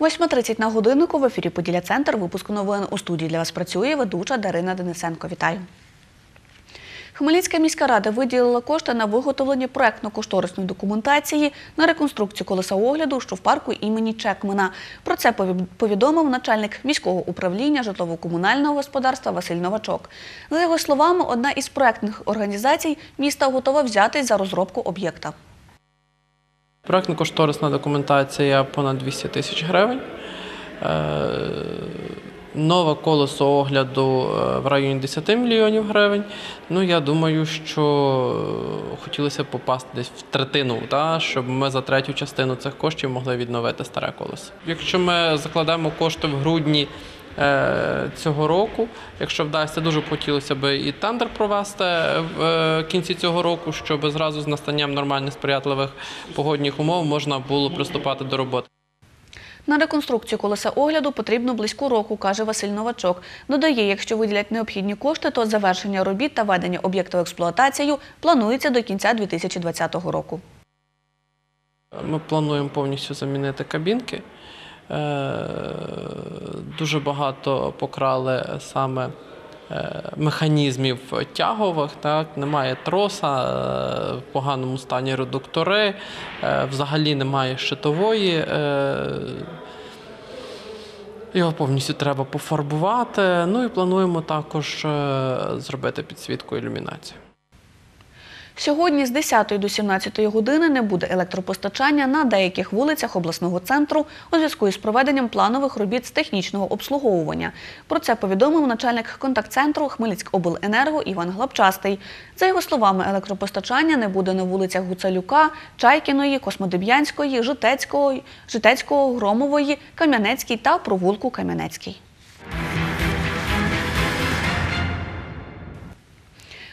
8.30 на годиннику в ефірі Поділля Центр. Випуск новин у студії для вас працює ведуча Дарина Денисенко. Вітаю. Хмельницька міська рада виділила кошти на виготовлення проектно-кошторисної документації на реконструкцію колеса огляду, що в парку імені Чекмана. Про це повідомив начальник міського управління житлово-комунального господарства Василь Новачок. За його словами, одна із проектних організацій міста готова взятись за розробку об'єкта. Проектно-кошторисна документація понад 200 тисяч гривень. Е, Нове колесо огляду е, в районі 10 мільйонів гривень. Ну, я думаю, що е, хотілося б попасти десь в третину, та, щоб ми за третю частину цих коштів могли відновити старе колесо. Якщо ми закладемо кошти в грудні цього року, якщо вдасться, дуже б хотілося б і тендер провести в е, кінці цього року, щоб зразу з настанням нормальних сприятливих погодних умов можна було приступати до роботи. На реконструкцію колеса огляду потрібно близько року, каже Василь Новачок. Додає, якщо виділять необхідні кошти, то завершення робіт та ведення об'єкту в експлуатацію планується до кінця 2020 року. Ми плануємо повністю замінити кабінки. Дуже багато покрали саме е, механізмів тягових, так? немає троса, е, в поганому стані редуктори, е, взагалі немає щитової. Його повністю треба пофарбувати. Ну і плануємо також зробити підсвітку ілюмінацію. Сьогодні з 10 до 17 години не буде електропостачання на деяких вулицях обласного центру у зв'язку із проведенням планових робіт з технічного обслуговування. Про це повідомив начальник контакт-центру Хмельницькобленерго Іван Глапчастий. За його словами, електропостачання не буде на вулицях Гуцалюка, Чайкіної, Космодем'янської, Житецького, Житецького, Громової, Кам'янецькій та провулку Кам'янецький.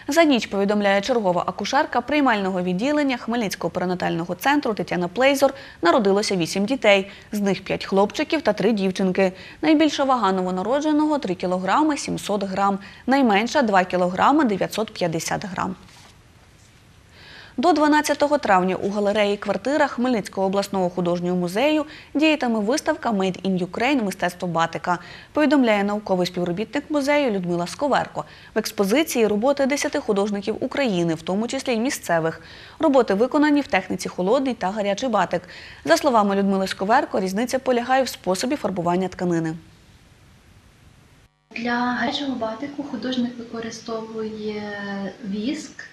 За ніч повідомляє чергова акушерка приймального відділення Хмельницького перинатального центру Тетяна Плейзор. Народилося вісім дітей. З них п'ять хлопчиків та три дівчинки. Найбільша вага новонародженого 3 кг 700 грам, найменша 2 кг 950 грам. До 12 травня у галереї квартира Хмельницького обласного художнього музею діятиме виставка «Made in Ukraine. Мистецтво батика. Повідомляє науковий співробітник музею Людмила Сковерко. В експозиції роботи 10 художників України, в тому числі й місцевих. Роботи виконані в техніці холодний та гарячий батик. За словами Людмили Сковерко, різниця полягає в способі фарбування тканини. Для гарячого батику художник використовує віск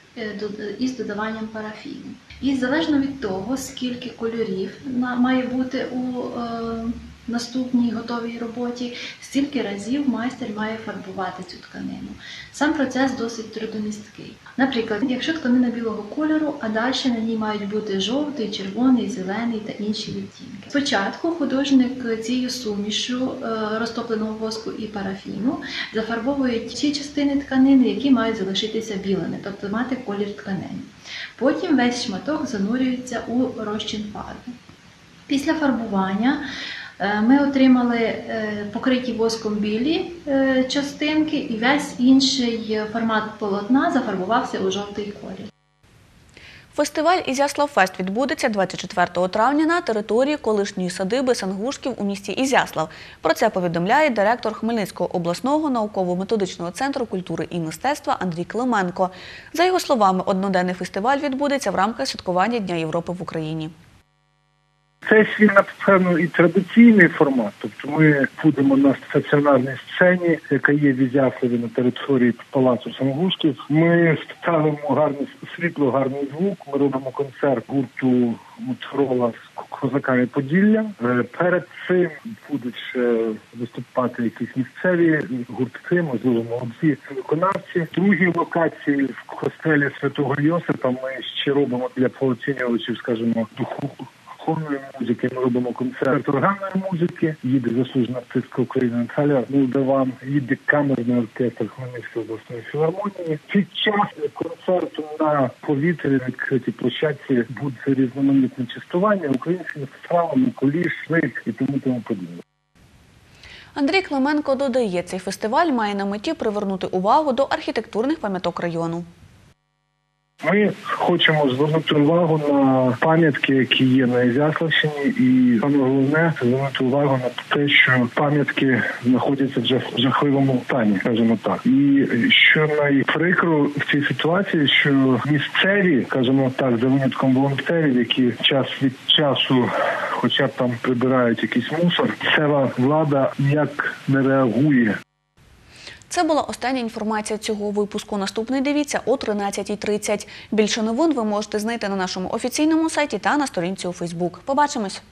із додаванням парафіну. І залежно від того, скільки кольорів має бути у е, наступній готовій роботі, стільки разів майстер має фарбувати цю тканину. Сам процес досить трудомісткий. Наприклад, якщо тканина білого кольору, а далі на ній мають бути жовтий, червоний, зелений та інші відтінки. Спочатку художник цією сумішю е, розтопленого воску і парафіну зафарбовує ті частини тканини, які мають залишитися білими, тобто мати колір тканини. Потім весь шматок занурюється у розчин фарби. Після фарбування ми отримали е, покриті воском білі е, частинки, і весь інший формат полотна зафарбувався у жовтий колір. Фестиваль Ізяслав Фест відбудеться 24 травня на території колишньої садиби Сангушків у місті Ізяслав. Про це повідомляє директор Хмельницького обласного науково-методичного центру культури і мистецтва Андрій Клименко. За його словами, одноденний фестиваль відбудеться в рамках святкування Дня Європи в Україні. Це напевно, і традиційний формат. Тобто ми будемо на стаціонарній сцені, яка є в Ізяславі на території палацу Самогушків. Ми ставимо гарне світло, гарний звук. Ми робимо концерт гурту Моторола з козаками Поділля. Е, Перед цим будуть виступати якісь місцеві гуртки, можливо, молодці виконавці. Другі локації в костелі Святого Йосипа ми ще робимо для пооцінювачів, скажімо, духу духовної музики. Ми робимо концерт органної музики. Їде заслужена артистка України Наталя Молдаван, їде камерний оркестр Хмельницької обласної філармонії. Під час концерту на повітрі відкритій площадці буде різноманітне частування українськими стравами, куліш, швик і тому тому подібне. Андрій Клименко додає, цей фестиваль має на меті привернути увагу до архітектурних пам'яток району. Ми хочемо звернути увагу на пам'ятки, які є на Ізяславщині, і саме головне звернути увагу на те, що пам'ятки знаходяться вже в жахливому стані, скажімо так. І що найприкро в цій ситуації, що місцеві, скажімо так, за винятком волонтерів, які час від часу, хоча б там прибирають якийсь мусор, місцева влада ніяк не реагує Це була остання інформація цього випуску. Наступний дивіться о 13.30. Більше новин ви можете знайти на нашому офіційному сайті та на сторінці у Фейсбук. Побачимось!